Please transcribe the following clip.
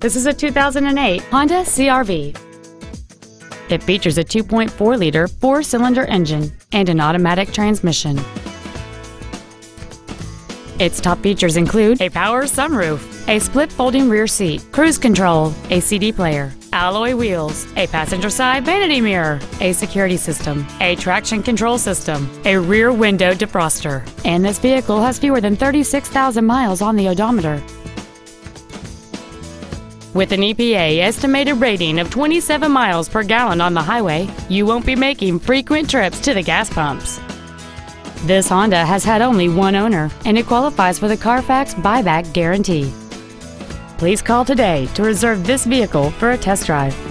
This is a 2008 Honda CRV. It features a 2.4-liter four-cylinder engine and an automatic transmission. Its top features include a power sunroof, a split folding rear seat, cruise control, a CD player, alloy wheels, a passenger side vanity mirror, a security system, a traction control system, a rear window defroster, and this vehicle has fewer than 36,000 miles on the odometer. With an EPA estimated rating of 27 miles per gallon on the highway, you won't be making frequent trips to the gas pumps. This Honda has had only one owner, and it qualifies for the Carfax buyback guarantee. Please call today to reserve this vehicle for a test drive.